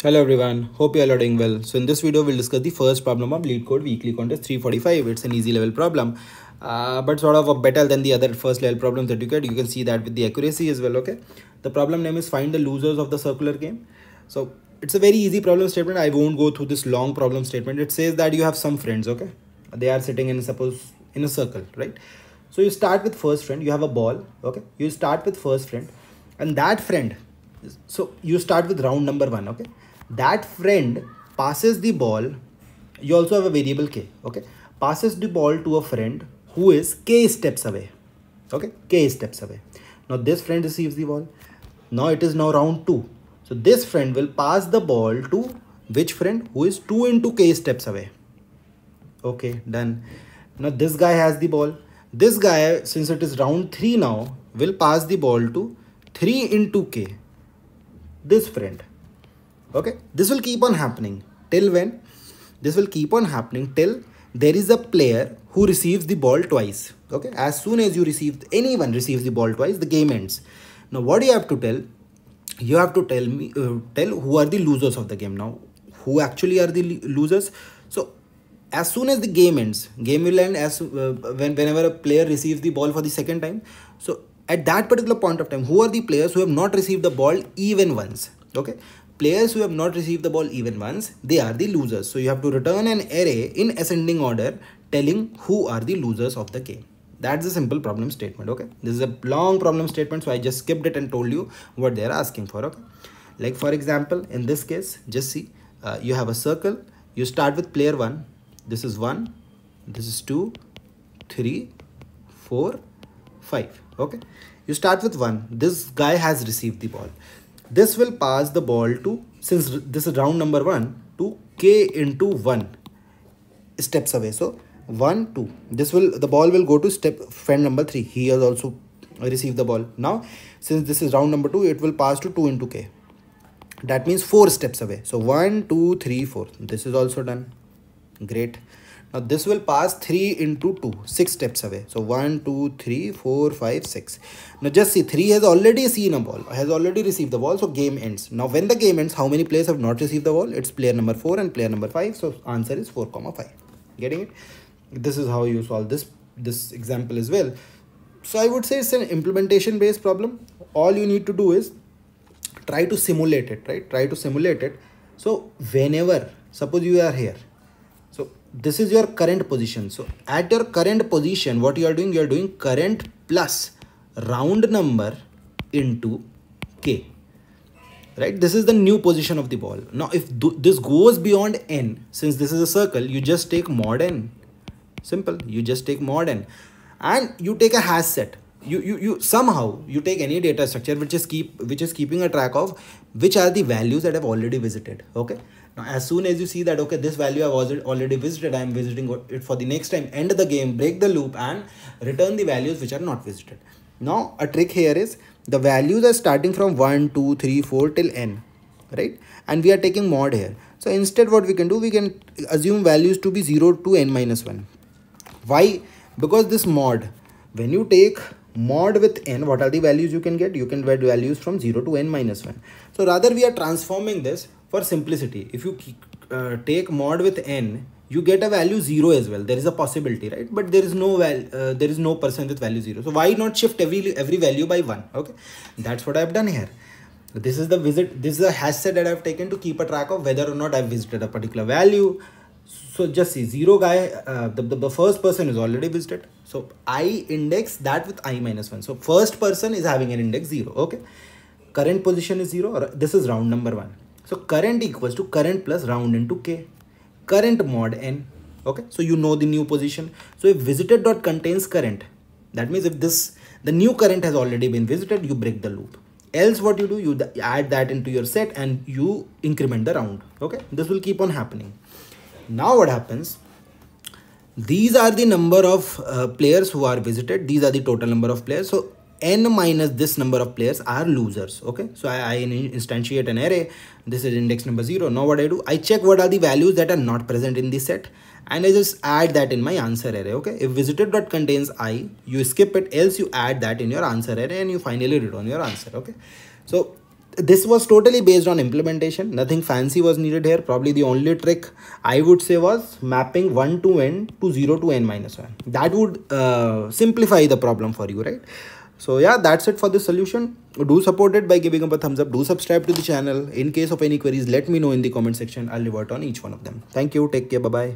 Hello everyone, hope you all are doing well. So in this video, we'll discuss the first problem of lead LeetCode weekly contest 345. It's an easy level problem, uh, but sort of better than the other first level problems that you get. You can see that with the accuracy as well, okay? The problem name is find the losers of the circular game. So it's a very easy problem statement. I won't go through this long problem statement. It says that you have some friends, okay? They are sitting in suppose in a circle, right? So you start with first friend, you have a ball, okay? You start with first friend and that friend, so you start with round number one, okay? that friend passes the ball you also have a variable k okay? Passes the ball to a friend who is k steps away okay? K steps away. Now this friend receives the ball. Now it is now round 2 so this friend will pass the ball to which friend? Who is 2 into k steps away. Okay done. Now this guy has the ball. This guy since it is round 3 now will pass the ball to 3 into k this friend. Okay? This will keep on happening. Till when? This will keep on happening till there is a player who receives the ball twice. Okay? As soon as you receive anyone receives the ball twice the game ends. Now what do you have to tell you have to tell me uh, tell who are the losers of the game. Now who actually are the losers? So as soon as the game ends game will end as uh, when whenever a player receives the ball for the second time. So at that particular point of time who are the players who have not received the ball even once okay players who have not received the ball even once, they are the losers. So you have to return an array in ascending order telling who are the losers of the game. That's a simple problem statement, okay? This is a long problem statement, so I just skipped it and told you what they're asking for, okay? Like for example, in this case, just see, uh, you have a circle. You start with player 1. This is 1. This is 2, 3, 4, 5, okay? You start with 1. This guy has received the ball. This will pass the ball to since this is round number one to k into one steps away. So one two. This will the ball will go to step friend number three. He has also received the ball. Now since this is round number two it will pass to two into k. That means four steps away. So one two three four. This is also done. Great now this will pass 3 into 2, 6 steps away. So 1, 2, 3, 4, 5, 6. Now just see 3 has already seen a ball, has already received the ball. So game ends. Now when the game ends, how many players have not received the ball? It's player number 4 and player number 5. So answer is 4, comma 5. Getting it? This is how you solve this, this example as well. So I would say it's an implementation based problem. All you need to do is try to simulate it, right? Try to simulate it. So whenever, suppose you are here this is your current position. So at your current position what you are doing you are doing current plus round number into k. Right? This is the new position of the ball. Now if this goes beyond n since this is a circle you just take mod n. Simple. You just take mod n. And you take a hash set. You you you somehow you take any data structure which is keep which is keeping a track of which are the values that have already visited. Okay now, as soon as you see that, okay, this value I've already visited, I'm visiting it for the next time, end the game, break the loop and return the values which are not visited. Now, a trick here is the values are starting from 1, 2, 3, 4 till n, right? And we are taking mod here. So instead what we can do, we can assume values to be 0 to n minus 1. Why? Because this mod, when you take mod with n, what are the values you can get? You can get values from 0 to n minus 1. So rather we are transforming this for simplicity. If you uh, take mod with n you get a value 0 as well. There is a possibility right? But there is no val uh, there is no percent with value 0 so why not shift every every value by 1 okay? That's what i've done here. This is the visit this is a hash set that i've taken to keep a track of whether or not i've visited a particular value. So just see zero guy uh, the, the, the first person is already visited so i index that with i minus 1 so first person is having an index 0 okay current position is 0 or this is round number 1 so current equals to current plus round into k. Current mod n. Okay, so you know the new position. So if visited dot contains current, that means if this the new current has already been visited, you break the loop. Else what you do, you add that into your set and you increment the round. Okay, this will keep on happening. Now what happens? These are the number of uh, players who are visited. These are the total number of players. So n minus this number of players are losers okay? So I, I, instantiate an array. This is index number zero. Now what i do? I check what are the values that are not present in the set and i just add that in my answer array okay? If visited dot contains i you skip it else you add that in your answer array and you finally return your answer okay? So this was totally based on implementation. Nothing fancy was needed here. Probably the only trick i would say was mapping 1 to n to 0 to n minus 1 that would uh, simplify the problem for you right? So yeah that's it for this solution. Do support it by giving up a thumbs up. Do subscribe to the channel. In case of any queries let me know in the comment section. I'll revert on each one of them. Thank you. Take care. Bye bye